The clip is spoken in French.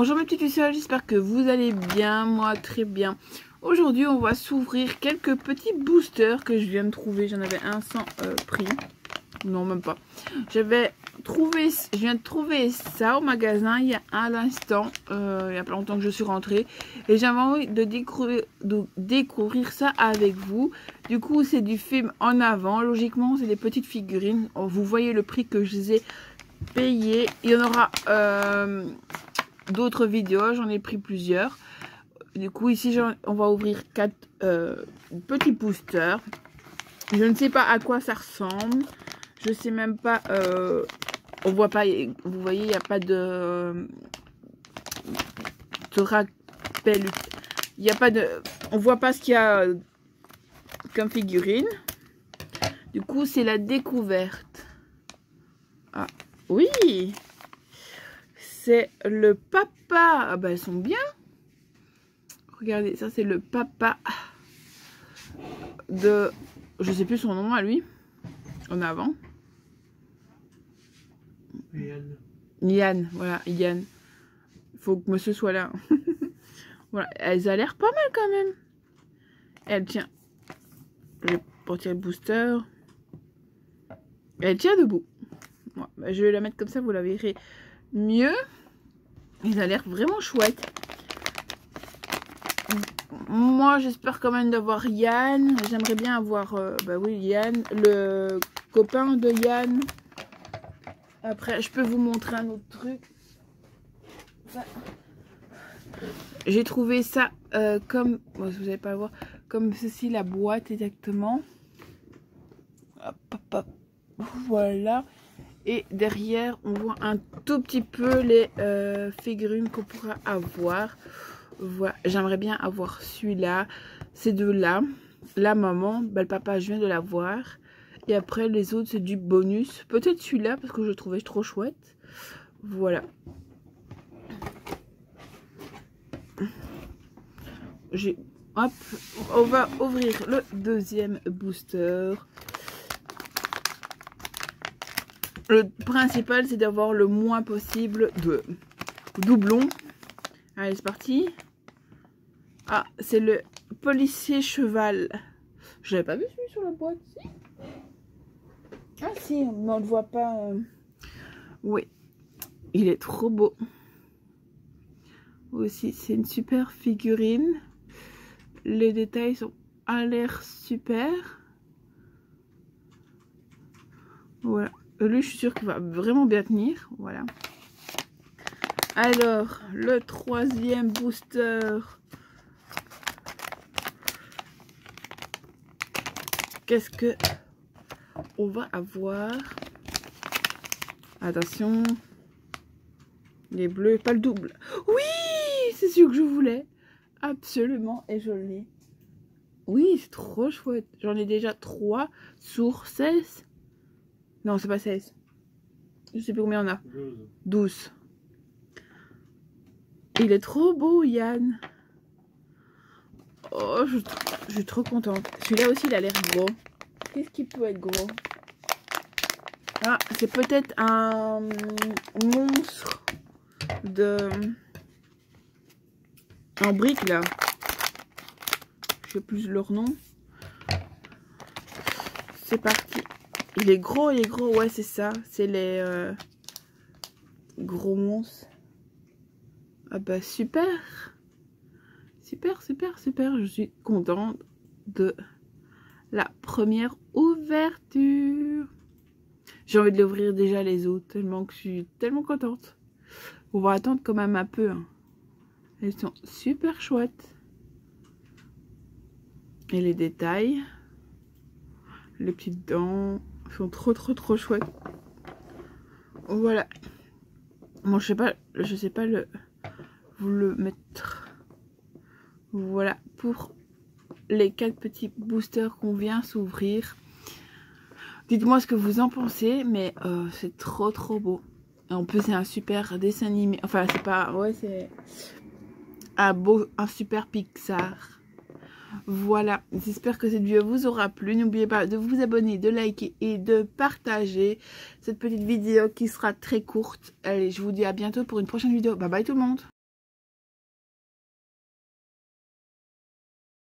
Bonjour mes petites filles, j'espère que vous allez bien, moi très bien. Aujourd'hui on va s'ouvrir quelques petits boosters que je viens de trouver, j'en avais un sans euh, prix. Non même pas. J'avais trouvé, je viens de trouver ça au magasin il y a un instant, euh, il y a pas longtemps que je suis rentrée. Et j'avais envie de découvrir, de découvrir ça avec vous. Du coup c'est du film en avant, logiquement c'est des petites figurines. Vous voyez le prix que je les ai payé. Il y en aura euh, d'autres vidéos. J'en ai pris plusieurs. Du coup, ici, on va ouvrir quatre euh, petits boosters. Je ne sais pas à quoi ça ressemble. Je sais même pas... Euh, on voit pas... Vous voyez, il n'y a pas de... de rappel. Il n'y a pas de... On voit pas ce qu'il y a comme figurine. Du coup, c'est la découverte. Ah, oui c'est le papa. Ah bah elles sont bien. Regardez, ça c'est le papa de... Je sais plus son nom à lui. En avant. Yann. Yann, voilà, Yann. Il faut que monsieur soit là. voilà, elles a l'air pas mal quand même. Elle tient. Je vais porter le booster. Elle tient debout. Bah, je vais la mettre comme ça, vous la verrez mieux. Il a l'air vraiment chouette. Moi, j'espère quand même d'avoir Yann. J'aimerais bien avoir, euh, bah oui, Yann, le copain de Yann. Après, je peux vous montrer un autre truc. J'ai trouvé ça euh, comme, vous n'allez pas le voir, comme ceci, la boîte exactement. Voilà. Et derrière, on voit un tout petit peu les euh, figurines qu'on pourra avoir. Voilà. J'aimerais bien avoir celui-là, ces deux-là. La maman, le papa, je viens de l'avoir. Et après, les autres, c'est du bonus. Peut-être celui-là, parce que je le trouvais trop chouette. Voilà. Hop, on va ouvrir le deuxième booster. Le principal, c'est d'avoir le moins possible de doublons. Allez, c'est parti. Ah, c'est le policier cheval. Je l'avais pas vu celui sur la boîte, si Ah si, mais on ne le voit pas. Euh. Oui, il est trop beau. Aussi, c'est une super figurine. Les détails sont à l'air super. Voilà. Lui, je suis sûre qu'il va vraiment bien tenir. Voilà. Alors, le troisième booster. Qu'est-ce que on va avoir? Attention. Les bleus, pas le double. Oui C'est sûr que je voulais. Absolument. Et je l'ai. Oui, c'est trop chouette. J'en ai déjà 3 sur 16. Non, c'est pas 16. Je sais plus combien on a. 12. Il est trop beau, Yann. Oh, je, suis trop contente. Celui-là aussi, il a l'air gros. Qu'est-ce qui peut être gros? Ah, c'est peut-être un monstre de... En brique, là. Je sais plus leur nom. C'est parti. Il est gros, il est gros. Ouais, c'est ça. C'est les euh, gros monstres. Ah bah super. Super, super, super. Je suis contente de la première ouverture. J'ai envie de l'ouvrir déjà les autres. Tellement que je suis tellement contente. On va attendre quand même un peu. Hein. Elles sont super chouettes. Et les détails. Les petites dents. Ils sont trop trop trop chouettes. Voilà. Bon, je sais pas, je sais pas le vous le mettre. Voilà pour les quatre petits boosters qu'on vient s'ouvrir. Dites-moi ce que vous en pensez, mais euh, c'est trop trop beau. En plus, c'est un super dessin animé. Enfin, c'est pas... Ouais, c'est un beau... Un super Pixar. Voilà, j'espère que cette vidéo vous aura plu. N'oubliez pas de vous abonner, de liker et de partager cette petite vidéo qui sera très courte. Allez, je vous dis à bientôt pour une prochaine vidéo. Bye bye tout le monde